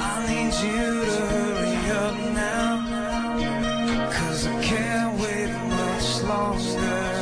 I need you to hurry up now. Cause I can't wait much longer.